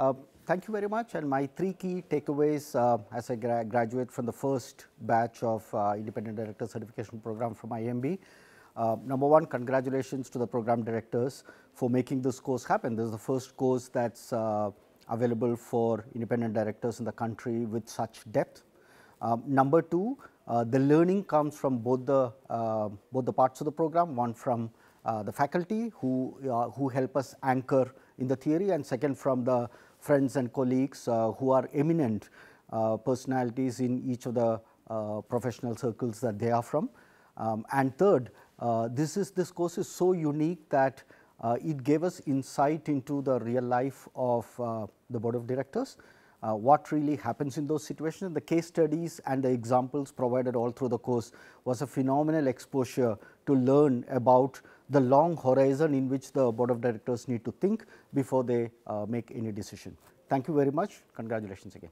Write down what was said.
Uh, thank you very much and my three key takeaways uh, as I gra graduate from the first batch of uh, independent director certification program from IIMB. Uh, number one, congratulations to the program directors for making this course happen. This is the first course that's available for independent directors in the country with such depth. Um, number two, uh, the learning comes from both the uh, both the parts of the program. One from uh, the faculty who uh, who help us anchor in the theory, and second from the friends and colleagues uh, who are eminent uh, personalities in each of the professional circles that they are from. Um, and third, this is this course is so unique that it gave us insight into the real life of the board of directors uh, what really happens in those situations. The case studies and the examples provided all through the course was a phenomenal exposure to learn about the long horizon in which the board of directors need to think before they uh, make any decision. Thank you very much. Congratulations again.